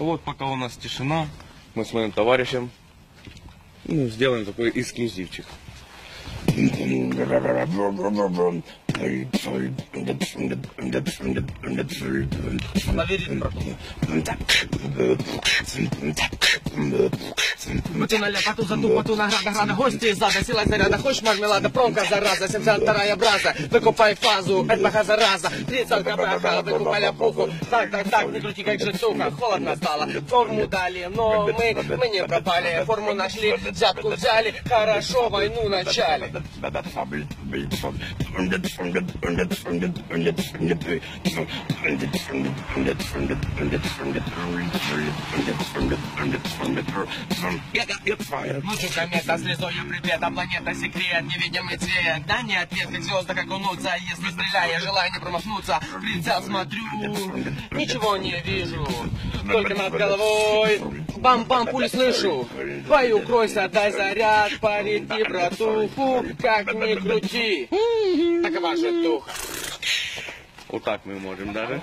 Вот пока у нас тишина, мы с моим товарищем. Ну, сделаем такой эксклюзивчик. Потянули поту за ту поту награда града гості ззада сіла заряда хоч мармелада промка зараза 72 браза викупай фазу епаха зараза. 30 кабаха викупали пуху так так так не крути как же сука холодно стало. Форму дали но мы мы не пропали. Форму нашли взятку взяли. Хорошо войну начали Лучше комета, слезою припета, планета секрет, невидимый цвет. Да не ответ, как звезды, как унуться, если стреляя, желаю не промахнуться. В Прицел смотрю, ничего не вижу, только над головой. Бам-бам, пули слышу. Бой, укройся, дай заряд, полети, братуху, как ни крути. Такова же духа. Вот так мы можем даже.